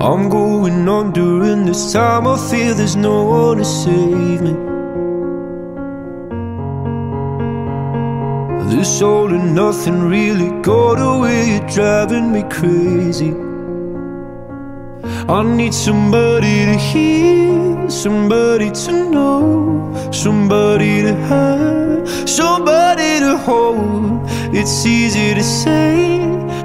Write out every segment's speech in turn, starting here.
I'm going on during this time. I feel there's no one to save me. This all and nothing really got away, you're driving me crazy. I need somebody to hear, somebody to know, somebody to have, somebody to hold. It's easy to say,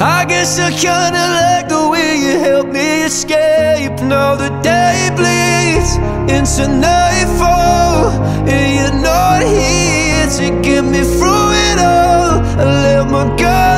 I guess I kinda like the way you help me escape. Now the day bleeds into nightfall, and you're not here to get me through it all. I let my guard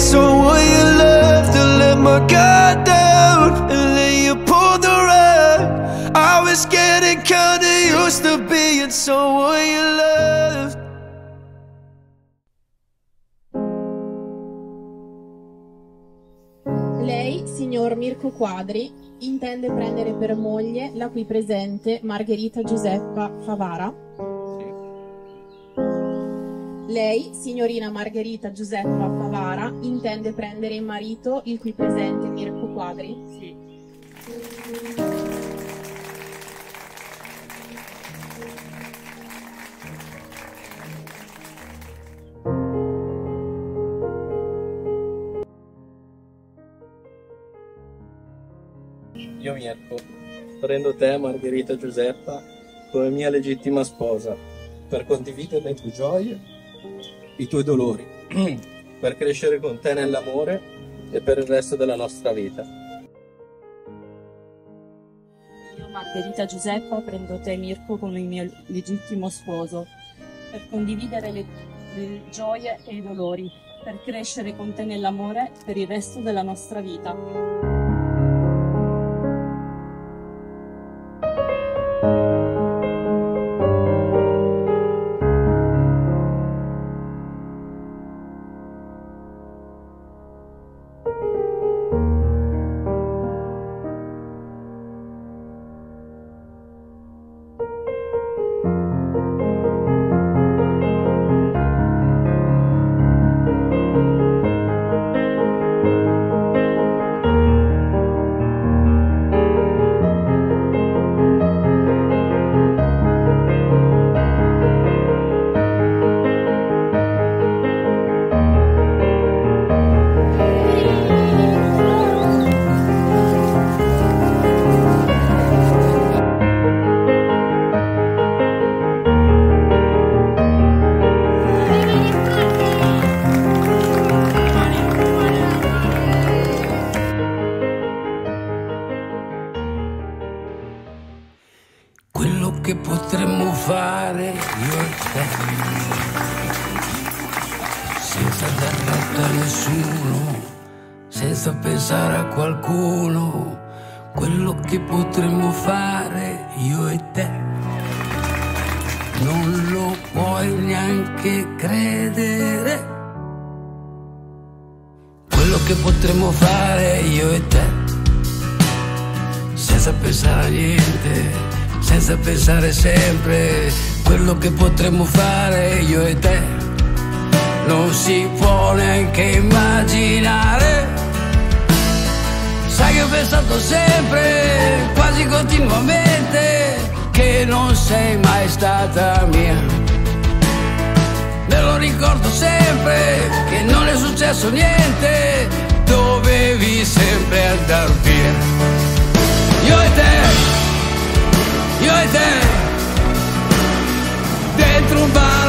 to being someone you loved. I let my guard down, and then you pulled the rug. I was getting kinda used to being someone you loved. Lei, signor Mirko Quadri, intende prendere per moglie la qui presente Margherita Giuseppa Favara? Lei, signorina Margherita Giuseppa Favara, intende prendere in marito il qui presente Mirko Quadri? Sì. Io Mirko, prendo te, Margherita Giuseppa, come mia legittima sposa, per condividere le tue gioie, i tuoi dolori, per crescere con te nell'amore e per il resto della nostra vita. Io, Margherita Giuseppa, prendo te, Mirko, come mio legittimo sposo, per condividere le, le gioie e i dolori, per crescere con te nell'amore per il resto della nostra vita. testa senza dar retta a nessuno senza pensare a qualcuno quello che potremmo fare io e te. Non lo puoi neanche credere. Quello che potremmo fare io e te senza pensare a niente senza pensare sempre. Quello che potremmo fare io e te non si può neanche immaginare. Sai che ho pensato sempre, quasi continuamente, che non sei mai stata mia. Me lo ricordo sempre, che non è successo niente, dovevi sempre andar via. Io e te, coisas é. dentro um bar.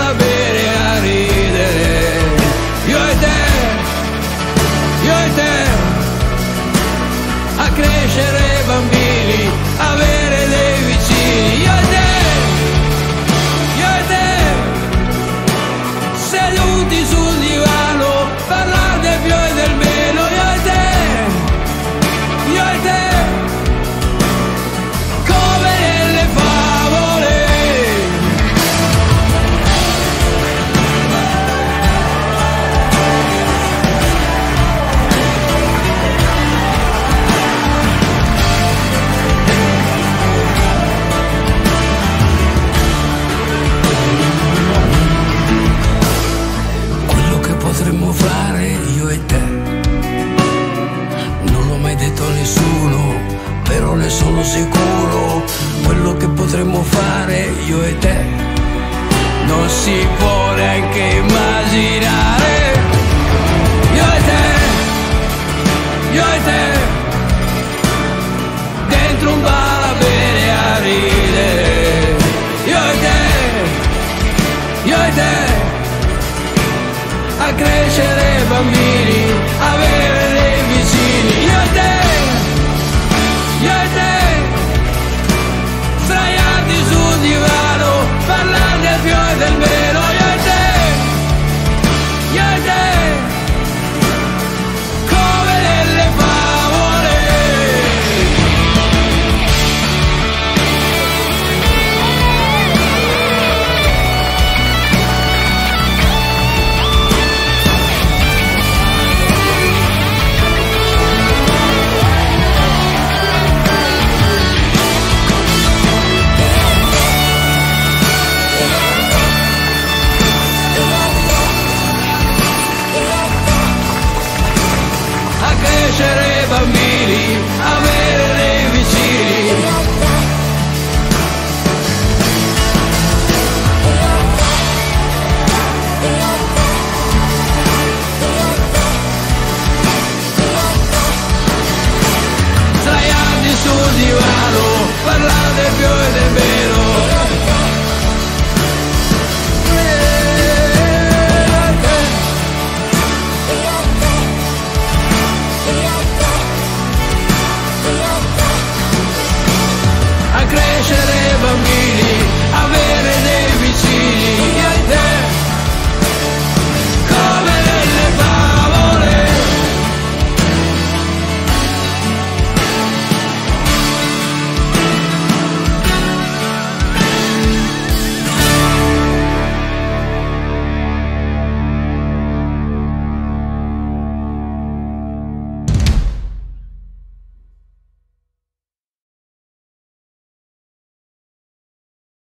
Sono sicuro quello che potremmo fare io e te. Non si può neanche immaginare. Io e te io e te. Dentro un bar a bere a ridere. Io e te io e te. A crescere bambini crescere bambini, avere dei vicini. Sdraiati sul divano, parlare del più e del meno. creștere bambini